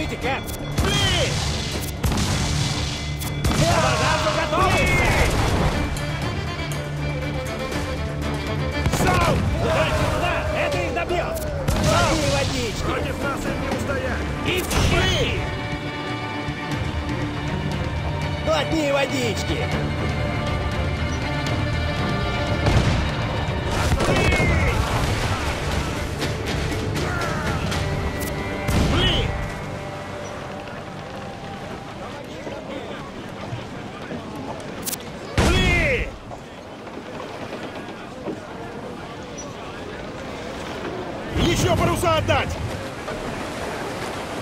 Скажите, Кэп! Пли! Абордажу готовимся! Сау! Дальше туда! Это их добьет! Води водички! Против нас им не устоять! И в щеки! Глотни водички!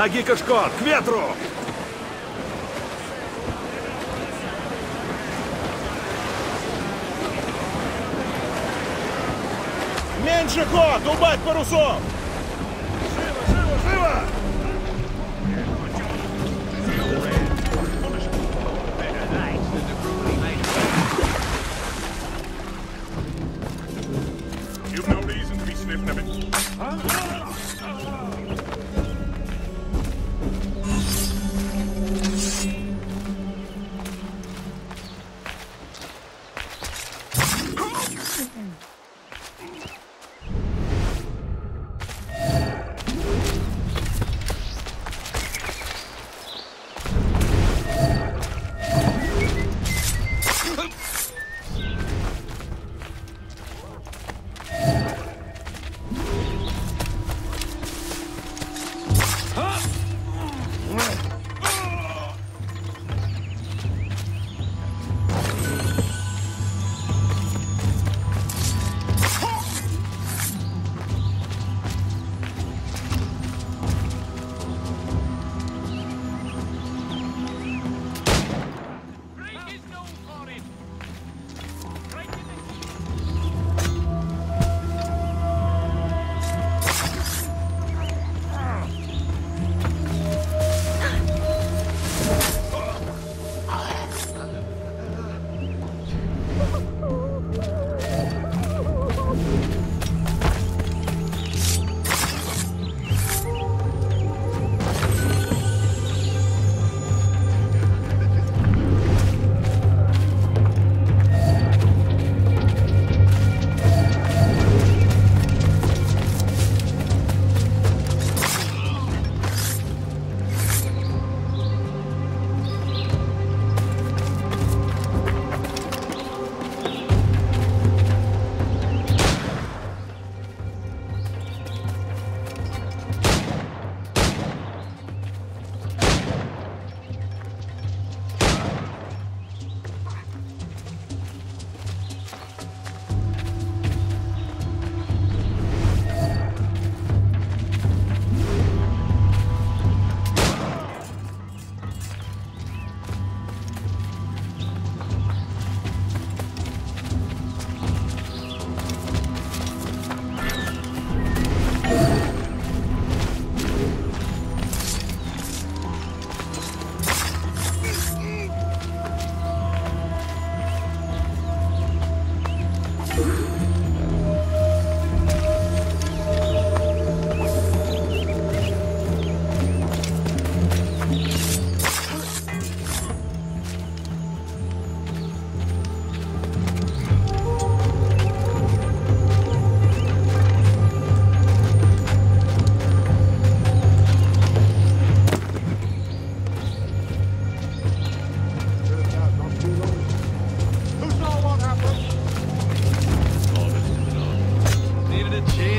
Ноги Кашкот, к ветру! Меньше ход! Убавь парусов!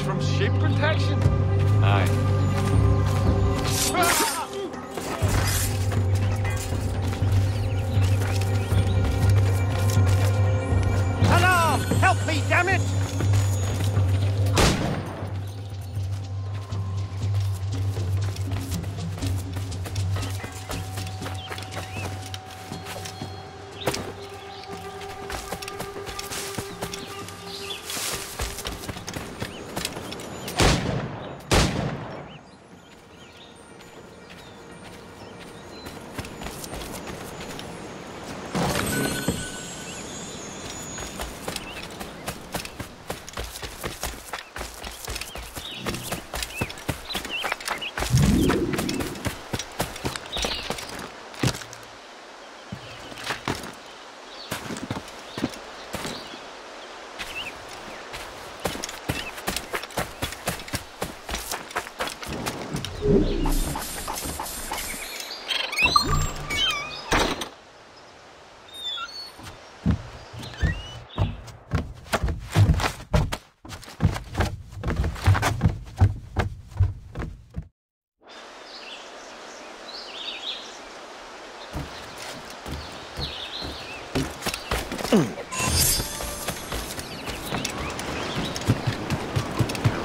from ship protection. Aye. Ah.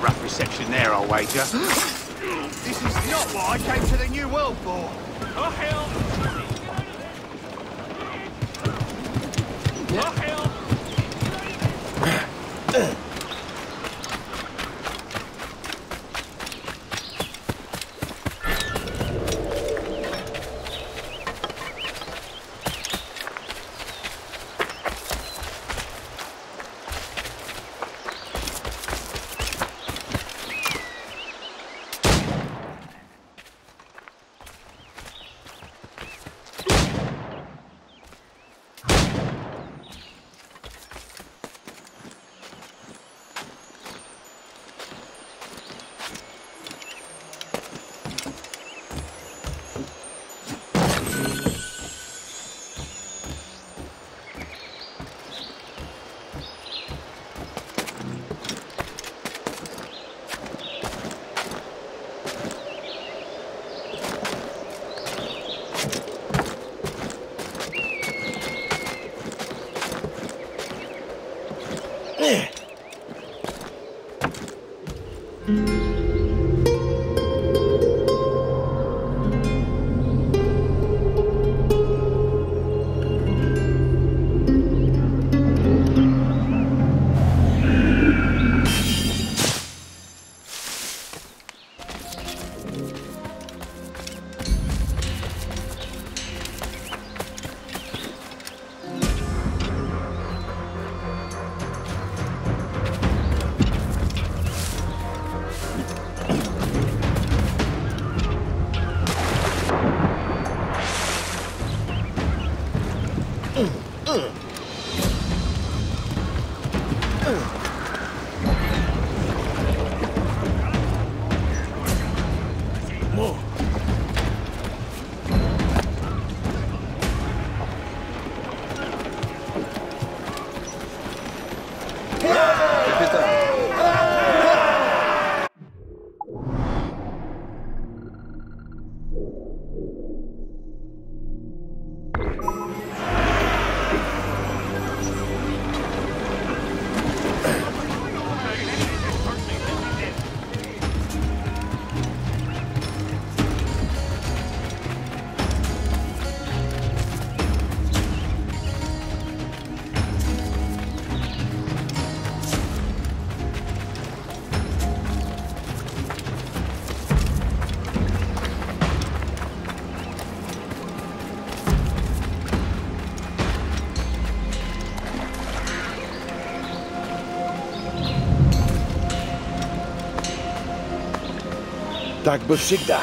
Rough reception there, I'll wager. This is not what I came to the New World for. Oh, hell! Oh, hell! Так бы всегда.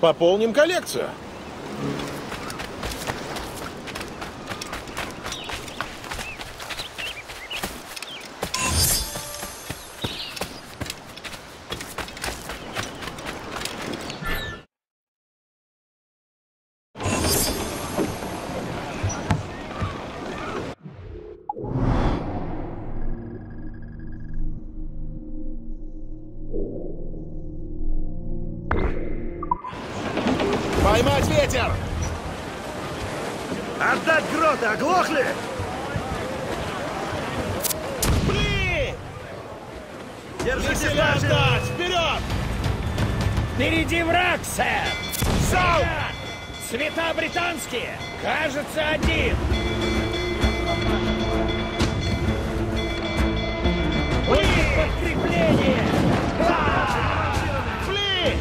Пополним коллекцию. Отдать гроты, оглохли? Блин! Держите отдать! Вперед! Впереди враг, сэр! Сау! Цвета британские! Кажется, один! У них подкрепление! Фли!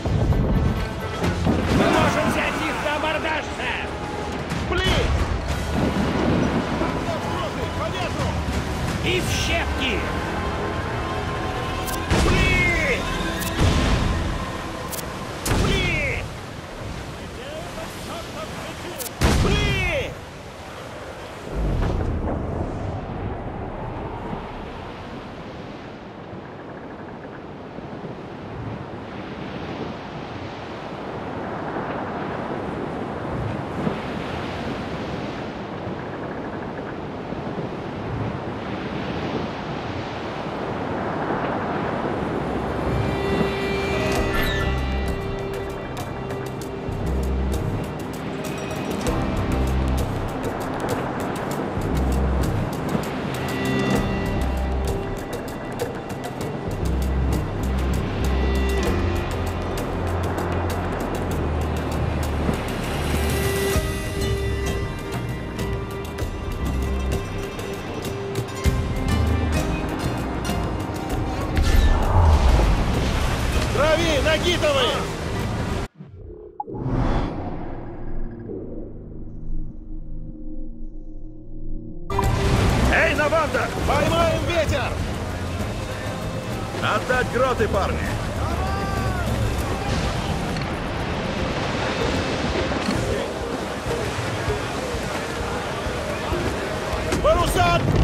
Vamos, Santos!